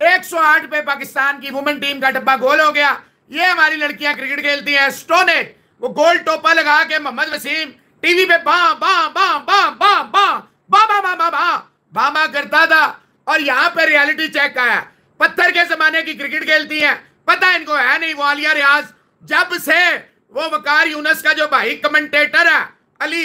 108 पे पाकिस्तान की women team का डब्बा गोल हो गया ये हमारी लड़कियाँ क्रिकेट खेलती हैं स्टोनेट वो गोल टोपा लगा के मोहम्मद वसीम टीवी पे बा बा बा बा बा बा बा बा बा बा बा बा बा करता था और यहाँ पे रियलिटी चेक आया पत्थर के जमाने की क्रिकेट खेलती हैं पता इनको है नहीं वो आलिया रियाज जब से वो वकार यूनस का जो भाई कमेंटेटर है अली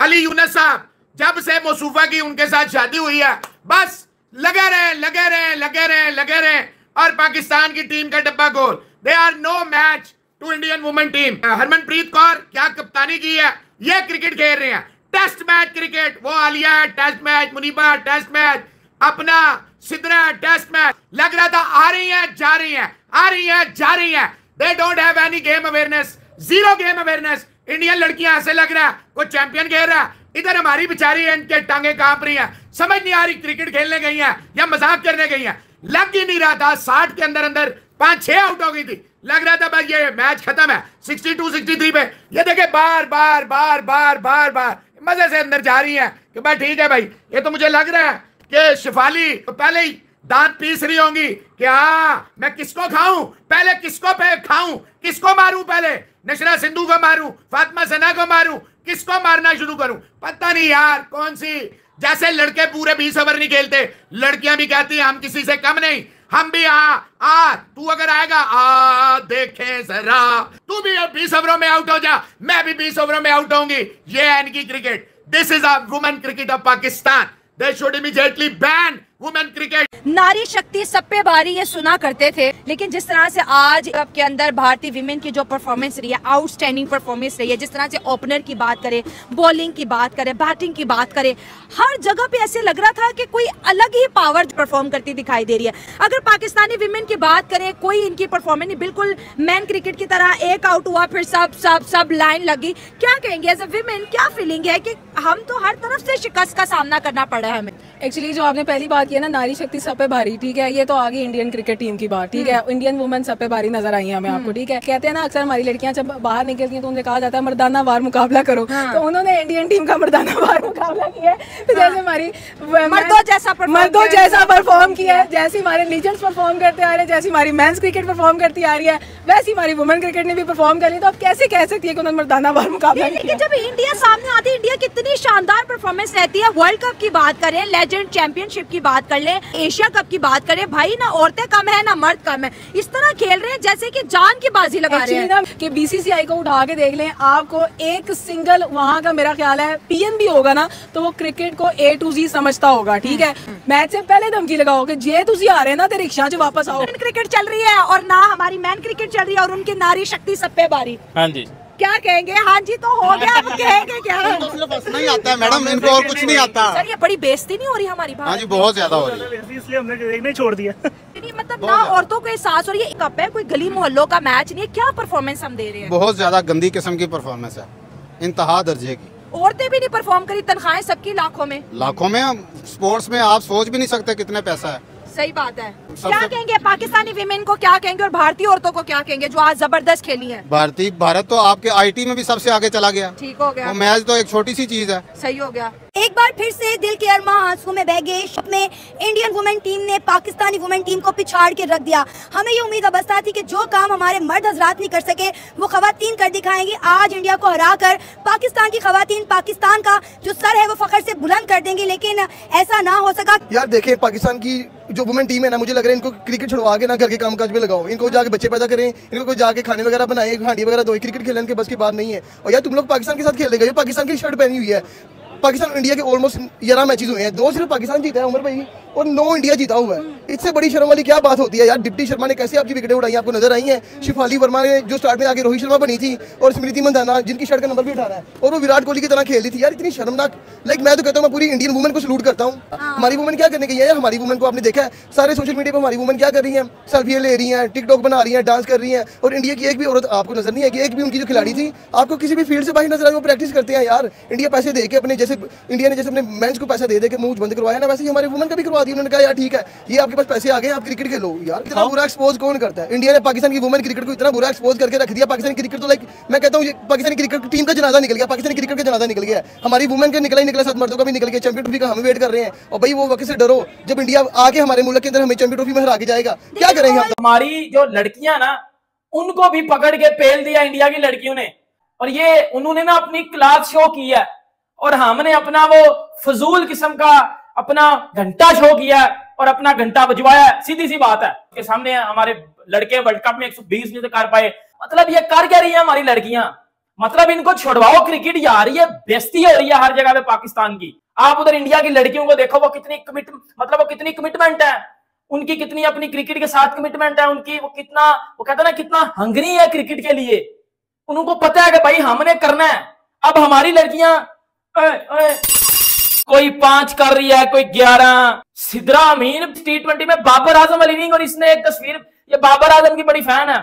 अली यूनस साहब जब से मोसूफा की उनके साथ शादी हुई है बस लगे रहे लगे रहे लगे रहे लगे रहे। और पाकिस्तान की टीम का डब्बा गोल। They are no match to Indian women team Harmanpreet Kaur, क्या कप्तानी की है? ये क्रिकेट खेल रहे हैं। टेस्ट मैच क्रिकेट, वो Alia test match, Muniba, test match. अपना सिद्धरा टेस्ट मैच। लग रहा था आ रही है, जा रही है। आ रही है, जा रही है। They don't have any game awareness zero game awareness Indian लड़कियाँ ऐसे लग रहा है, कोई चैंपियन खेल रहा है। इधर हमारी बेचारी इनके टांगे काँप रही हैं। समझ नहीं आ रही क्रिकेट खेलने गई हैं या मज़ाक करने गई हैं। लग ही नहीं रहा था साठ के अंदर अंदर पाँच, छह आउट हो गई थी। लग रहा था भाई ये मैच खत्म है 62 63 पे। ये देखे बार बार बार बार बार बार, मज़े से अंदर जा रही है कि भाई ठीक है भाई, ये तो मुझे लग रहा है कि शिफाली तो पहले ही दांत पीस रही होंगी कि हाँ मैं किसको खाऊं? पहले किसको पे खाऊं? किसको मारूं पहले? नशरा सिंधु को मारूं? फातिमा सना को मारूं? किसको मारना शुरू करूँ? पता नहीं यार, कौन सी? जैसे लड़के पूरे बीस ओवर नहीं खेलते, लड़कियाँ भी कहती हैं, हम किसी से कम नहीं, हम भी आ आ, तू अगर आएगा, आ, देखें जरा। तू भी बीस ओवरों में आउट हो जा, मैं भी बीस ओवरों में आउट होंगी। ये है इनकी cricket this is a women cricket of Pakistan they should immediately ban women cricket नारी शक्ति सब पे भारी ये सुना करते थे, लेकिन जिस तरह से आज के अंदर भारतीय विमेन की जो परफॉर्मेंस रही है आउटस्टैंडिंग परफॉर्मेंस रही है, जिस तरह से ओपनर की बात करें बॉलिंग की बात करें बैटिंग की बात करें, हर जगह पे ऐसे लग रहा था कि कोई अलग ही पावर परफॉर्म करती दिखाई दे रही है। अगर पाकिस्तानी विमेन की बात करें, कोई इनकी परफॉर्मेंस नहीं, बिल्कुल मैन क्रिकेट की तरह एक आउट हुआ, फिर सब सब सब लाइन लगी। क्या कहेंगे एज अ विमेन क्या फीलिंग है कि हम तो हर तरफ़ से शिकस्त का सामना करना पड़ा है हमें? एक्चुअली जो आपने पहली बात की है ना, नारी शक्ति सब पे भारी ठीक है? ये तो आगे इंडियन क्रिकेट टीम की बात ठीक है? इंडियन वुमेन सब पे भारी नज़र आई है हमें आपको ठीक है? कहते हैं ना अक्सर हमारी लड़कियाँ जब बाहर निकलती हैं तो उनसे कहा जाता है मर्दाना वार मुकाबला करो। तो उन्होंने इंडियन टीम का मर्दाना वार मुकाबला किया है। तो जैसे हमारी मर्दों जैसा मर्दों जैसा परफॉर्म किया है जैसे हमारे लीजेंड्स परफॉर्म करते आ रहे हैं जैसे हमारी मेंस क्रिकेट परफॉर्म करती आ रही है वैसे हमारी वुमेन क्रिकेट ने भी परफॉर्म कर लिया। तो आप कैसे कह सकती है कि उन्होंने मर्दाना वार मुकाबला किया? लेकिन जब इंडिया सामने आती है इंडिया कितनी शानदार परफॉर्मेंस रहती है। वर्ल्ड कप की बात करें लेजेंड चैंपियनशिप की बात कर लें एशिया कप की बात करें भाई ना औरतें कम है ना मर्द कम है। इस तरह खेल रहे हैं जैसे कि जान की बाजी लगा रहे हैं। ना कि बीसीसीआई को उठा के देख लें आपको एक सिंगल वहाँ का मेरा ख्याल है पीएम भी होगा ना तो वो क्रिकेट को ए टू जी समझता होगा ठीक है? मैच से पहले धमकी लगाओ कि जे तुसी आ रहे ना ते रिक्शा च वापस आओ। क्रिकेट चल रही है और ना हमारी मैन क्रिकेट चल रही है और उनकी नारी शक्ति सब पे भारी हाँ जी। क्या कहेंगे? हाँ जी तो हो गया अब कहेंगे क्या? इनको सिर्फ़ हंसना ही आता है मैडम इनको और कुछ नहीं आता। सर ये बड़ी बेइज्जती नहीं हो रही हमारी हाँ जी बहुत ज़्यादा हो रही है। इसलिए हमने देखना ही छोड़ दिया। मतलब ना औरतों को एहसास और ये कप है कोई गली मोहल्लों का मैच नहीं है क्या परफॉर्मेंस हम दे रहे हैं? बहुत ज़्यादा गंदी किस्म की परफॉर्मेंस है इंतहा दर्जे की। औरतें भी नहीं परफॉर्म करी तनख्वाहें सबकी लाखों में। लाखों में स्पोर्ट्स में आप सोच भी नहीं सकते कितने पैसा है। सही बात है। क्या कहेंगे पाकिस्तानी विमेन को क्या कहेंगे और भारतीय औरतों को क्या कहेंगे जो आज ज़बरदस्त खेली है? भारतीय भारत तो आपके आईटी में भी सबसे आगे चला गया। ठीक हो गया। मैच तो एक छोटी सी चीज़ है। सही हो गया। एक बार फिर से दिल के अरमा आँसू में बह गए। में इंडियन वुमेन टीम ने पाकिस्तानी वुमेन टीम को पिछाड़ के रख दिया। हमें ये उम्मीद अबस्ता थी कि जो काम हमारे मर्द हजरात नहीं कर सके, वो खवतान कर दिखाएँगी। आज इंडिया को हरा कर पाकिस्तान की खवतान पाकिस्तान का जो सर है, वो फखर से बुलंद कर देंगी। लेकिन ऐसा ना हो सका। यार देखे, पाकिस्तान की जो वुमेन टीम है ना, मुझे लग रहा है इनको क्रिकेट छुड़वा के ना घर के काम काज में लगाओ। इनको जाके बच्चे पैदा करें, इनको कोई जाके खाने वगैरह बनाए, हांडी वगैरह दो क्रिकेट खेलने के बस की बात नहीं है। और यार तुम लोग पाकिस्तान के साथ खेल गए पाकिस्तान की शर्ट पहनी हुई है। पाकिस्तान इंडिया के ऑलमोस्ट ग्यारह मैचेस हुए हैं। दो सिर्फ़ पाकिस्तान जीता है उमर भाई। और नौ इंडिया जीता हुआ है इससे बड़ी शर्म वाली क्या बात होती है यार? डिप्टी शर्मा ने कैसे आपकी विकेटें उड़ाई आपको नज़र आई है? शिफाली वर्मा ने जो स्टार्ट में आगे रोहित शर्मा बनी थी और स्मृति मंदाना जिनकी शर्ट का नंबर भी उठाना है और वो विराट कोहली की तरह खेल रही थी। यार इतनी शर्मनाक लाइक मैं तो कहता हूँ मैं पूरी इंडियन वुमन को सलूट करता हूँ। हमारी वुमन क्या करने गई है यार? हमारी वुमेन को आपने देखा है। सारे सोशल मीडिया पर हमारी वुमेन क्या कर रही है? सेल्फियाँ ले रही हैं टिकटॉक बना रही हैं डांस कर रही हैं। और इंडिया की एक भी औरत आपको नज़र नहीं है कि एक भी उनकी जो खिलाड़ी थी आपको किसी भी फ़ील्ड से बाहर नज़र आई वो प्रैक्टिस करते हैं यार। इंडिया पैसे दे के अपने जैसे इंडिया ने जैसे अपने मेंस को पैसा दे दे के मुँह बंद करवाया ना वैसे ही हमारे वुमन का भी करवा बात की उन्होंने कहा यार ठीक है ये आपके पास पैसे आ गए आप क्रिकेट खेलो। यार इतना बुरा एक्सपोज कौन करता है? इंडिया ने पाकिस्तान की वुमेन क्रिकेट को इतना बुरा एक्सपोज करके रख दिया। पाकिस्तानी क्रिकेट तो लाइक मैं कहता हूँ पाकिस्तानी क्रिकेट टीम का जनाजा निकल गया पाकिस्तानी क्रिकेट का जनाजा निकल गया हमारी वुमेन का निकला ही निकला सात मर्दों का भी निकल गया चैंपियन ट्रॉफी का हम वेट कर रहे हैं। और भाई वो वक्त से डरो जब इंडिया आके हमारे मुल्क के अंदर हमें चैंपियन ट्रॉफी में हरा के जाएगा। क्या करेंगे हम? हमारी जो लड़कियाँ ना उनको भी पकड़ के पेल दिया इंडिया की लड़कियों ने। और ये उन्होंने ना अपनी क्लास शो की है। और हमने अपना वो फजूल किस्म का अपना घंटा शो किया है और अपना घंटा बजवाया सीधी सी बात है के सामने हमारे लड़के वर्ल्ड कप में 120 नहीं कर पाए। मतलब ये कर क्या रही है हमारी लड़कियाँ? मतलब इनको छुड़वाओ क्रिकेट, ये रही है बेस्ती हो रही है हर जगह पे पाकिस्तान की। आप उधर इंडिया की लड़कियों को देखो, वो कितनी कमिट मतलब वो कितनी कमिटमेंट है। उनकी कितनी अपनी क्रिकेट के साथ कमिटमेंट है, उनकी वो कितना वो कहते ना, कितना हंगरी है क्रिकेट के लिए। उनको पता है कि भाई हमने करना है। अब हमारी लड़कियाँ कोई पाँच कर रही है कोई ग्यारह। सिद्रा अमीन टी ट्वेंटी में बाबर आज़म इनिंग और इसने एक तस्वीर ये बाबर आज़म की बड़ी फ़ैन है।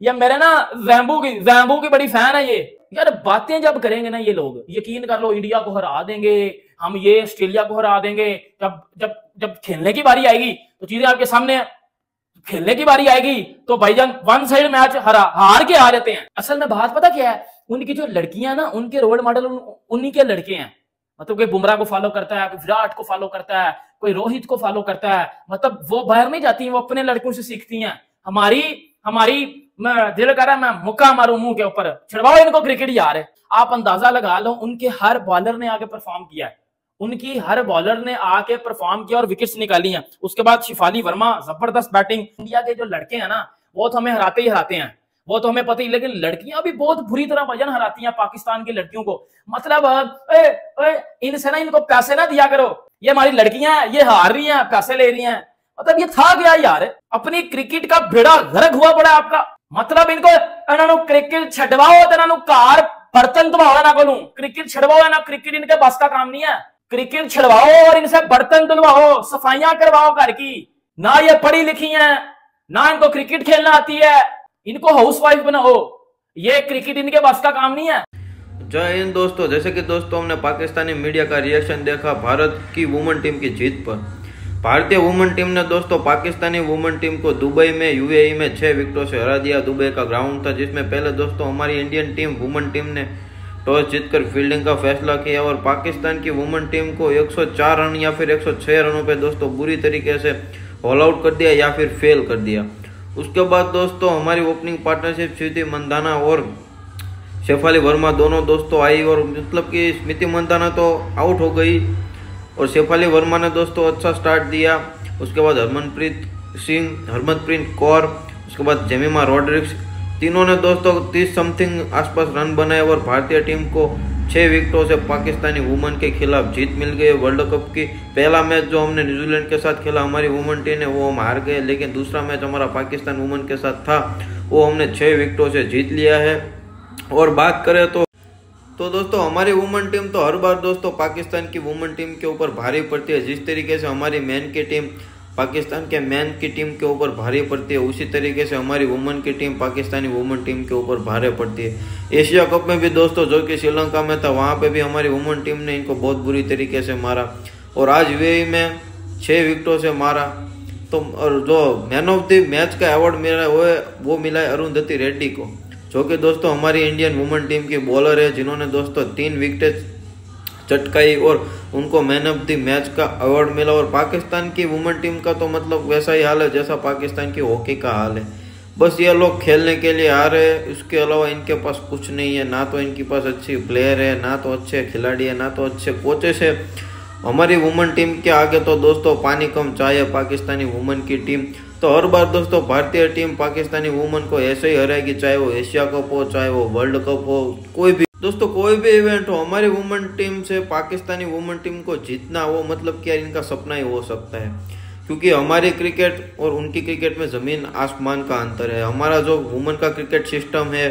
ये मेरे ना जैम्बू की जैम्बू की बड़ी फ़ैन है ये। यार बातें जब करेंगे ना ये लोग यकीन कर लो इंडिया को हरा देंगे हम ये ऑस्ट्रेलिया को हरा देंगे। जब जब जब खेलने की बारी आएगी तो चीज़ें आपके सामने खेलने की बारी आएगी तो भाईजान वन साइड मैच हरा हार के आ जाते हैं। असल में बात पता क्या है? उनकी जो लड़कियाँ ना उनके रोल मॉडल उन, उन्हीं के लड़के हैं। मतलब कोई बुमराह को फॉलो करता है, कोई विराट को फॉलो करता है, कोई रोहित को फॉलो करता है मतलब वो बाहर नहीं जाती, वो अपने लड़कों से सीखती हैं। हमारी हमारी, मैं दिल कर रहा है, मैं मुक्का मारू मुँह के ऊपर। छिड़वाओ इनको क्रिकेट यार। आप अंदाज़ा लगा लो, उनके हर बॉलर ने आगे परफॉर्म किया है। उनकी हर बॉलर ने आके परफॉर्म किया और विकेट्स निकाली हैं। उसके बाद शिफाली वर्मा, ज़बरदस्त बैटिंग इंडिया के जो लड़के हैं ना, वो तो हमें हराते ही हराते हैं। वो तो हमें पता ही लेकिन लड़कियाँ भी बहुत बुरी तरह वज़न हराती हैं पाकिस्तान की लड़कियों को। मतलब ए, ए, इनसे ना इनको पैसे ना दिया करो। ये हमारी लड़कियाँ ये हार रही हैं पैसे ले रही हैं। मतलब ये था गया यार? अपनी क्रिकेट का बेड़ा गर्क हुआ पड़ा आपका। मतलब इनको इन्होंने क्रिकेट छडवाओ तो इन्होंने कार बर्तन धुआओ ना को क्रिकेट छड़वाओ ना क्रिकेट इनके बस का काम नहीं है। क्रिकेट छड़वाओ और इनसे बर्तन धुलवाओ सफाइयाँ करवाओ घर की। ना ये पढ़ी लिखी है ना इनको क्रिकेट खेलना आती है। इनको हाउस वाइफ बनाओ। ये क्रिकेट इनके बस का काम नहीं है। जय हिंद दोस्तों, जैसे कि दोस्तों हमने पाकिस्तानी मीडिया का रिएक्शन देखा भारत की वुमेन टीम की जीत पर। भारतीय वुमेन टीम ने दोस्तों पाकिस्तानी वुमेन टीम को दुबई में यूएई में छह विकेटों से हरा दिया। दुबई का ग्राउंड था, जिसमें पहले दोस्तों हमारी इंडियन टीम वुमेन टीम ने टॉस जीतकर फील्डिंग का फैसला किया और पाकिस्तान की वुमेन टीम को 104 रन या फिर 106 रनों पे दोस्तों बुरी तरीके से ऑल आउट कर दिया या फिर फेल कर दिया। उसके बाद दोस्तों, हमारी ओपनिंग पार्टनरशिप स्मृति मंदाना और शेफाली वर्मा दोनों दोस्तों आई और मतलब कि स्मृति मंदाना तो आउट हो गई और शेफाली वर्मा ने दोस्तों अच्छा स्टार्ट दिया। उसके बाद हरमनप्रीत सिंह, हरमनप्रीत कौर, उसके बाद जेमिमा रॉड्रिक्स तीनों ने दोस्तों तीस समथिंग आसपास रन बनाए और भारतीय टीम को छह विकेटों से पाकिस्तानी वुमन के खिलाफ जीत मिल गई। वर्ल्ड कप की पहला मैच जो हमने न्यूजीलैंड के साथ खेला, हमारी वुमन टीम ने, वो हम हार गए। लेकिन दूसरा मैच हमारा पाकिस्तान वुमन के साथ था, वो हमने छह विकेटों से जीत लिया है। और बात करें तो तो दोस्तों, हमारी वुमेन टीम तो हर बार दोस्तों पाकिस्तान की वुमेन टीम के ऊपर भारी पड़ती है। जिस तरीके से हमारी मैन की टीम पाकिस्तान के मैन की टीम के ऊपर भारी पड़ती है। उसी तरीके से हमारी वुमेन की टीम पाकिस्तानी वुमेन टीम के ऊपर भारी पड़ती है। एशिया कप में भी दोस्तों, जो कि श्रीलंका में था, वहाँ पे भी हमारी वुमेन टीम ने इनको बहुत बुरी तरीके से मारा। और आज वे में छः विकेटों से मारा। तो और जो मैन ऑफ़ द मैच का अवार्ड मिला वो वो मिला है अरुंधति रेड्डी को। जो कि दोस्तों, हमारी इंडियन वुमेन टीम की बॉलर है, जिन्होंने दोस्तों तीन विकेट चटकाई और उनको मैन ऑफ़ द मैच का अवार्ड मिला। और पाकिस्तान की वुमेन टीम का तो मतलब वैसा ही हाल है जैसा पाकिस्तान की हॉकी का हाल है। बस ये लोग खेलने के लिए आ रहे हैं। इसके अलावा इनके पास कुछ नहीं है। ना तो इनके पास अच्छी प्लेयर है, ना तो अच्छे खिलाड़ी है, ना तो अच्छे कोचेस है। हमारी वुमेन टीम के आगे तो दोस्तों पानी कम चाहिए पाकिस्तानी वुमेन की टीम। तो हर बार दोस्तों भारतीय टीम पाकिस्तानी वुमेन को ऐसे ही हराएगी चाहे वो एशिया कप हो चाहे वो वर्ल्ड कप हो कोई भी दोस्तों कोई भी इवेंट हो हमारी वुमेन टीम से पाकिस्तानी वुमेन टीम को जीतना वो मतलब क्या इनका सपना ही हो सकता है क्योंकि हमारे क्रिकेट और उनकी क्रिकेट में ज़मीन आसमान का अंतर है हमारा जो वुमेन का क्रिकेट सिस्टम है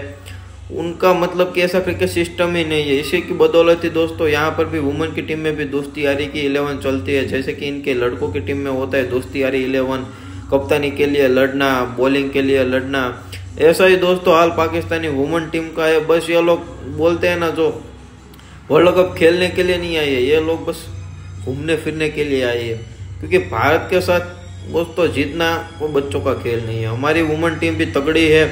उनका मतलब कि ऐसा क्रिकेट सिस्टम ही नहीं है इसी की बदौलत ही दोस्तों यहाँ पर भी वुमेन की टीम में भी दोस्ती यारी की इलेवन चलती है जैसे कि इनके लड़कों की टीम में होता है दोस्ती यारी इलेवन कप्तानी के लिए लड़ना बॉलिंग के लिए लड़ना। ऐसा ही दोस्तों हाल पाकिस्तानी वुमेन टीम का है। बस ये लोग बोलते हैं ना, जो वर्ल्ड कप खेलने के लिए नहीं आई है ये लोग बस घूमने फिरने के लिए आए। हैं क्योंकि भारत के साथ दोस्तों जीतना वो बच्चों का खेल नहीं है। हमारी वुमेन टीम भी तगड़ी है।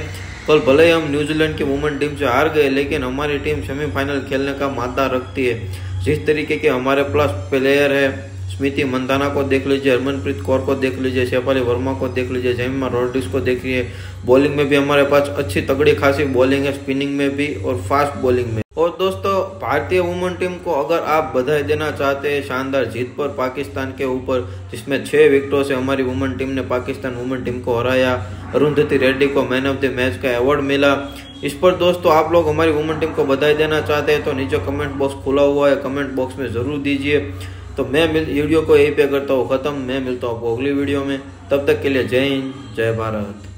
कल भले ही हम न्यूजीलैंड की वुमेन टीम से हार गए, लेकिन हमारी टीम सेमीफाइनल खेलने का मादा रखती है। जिस तरीके के हमारे प्लस प्लेयर है स्मृति मंदाना को देख लीजिए हरमनप्रीत कौर को देख लीजिए शेफाली वर्मा को देख लीजिए जैमा रोड्रिस को देखिए बॉलिंग में भी हमारे पास अच्छी तगड़ी खासी बॉलिंग है स्पिनिंग में भी और फास्ट बॉलिंग में। और दोस्तों, भारतीय वुमेन टीम को अगर आप बधाई देना चाहते हैं, शानदार जीत पर पाकिस्तान के ऊपर, जिसमें छह विकेटों से हमारी वुमेन टीम ने पाकिस्तान वुमेन टीम को हराया, अरुंधति रेड्डी को मैन ऑफ़ द मैच का अवार्ड मिला। इस पर दोस्तों, आप लोग हमारी वुमेन टीम को बधाई देना चाहते हैं तो नीचे कमेंट बॉक्स खुला हुआ है कमेंट बॉक्स में ज़रूर दीजिए। तो मैं मिल, वीडियो को यहीं पे करता हूँ ख़त्म। मैं मिलता हूँ आपको अगली वीडियो में। तब तक के लिए जय हिंद, जय भारत।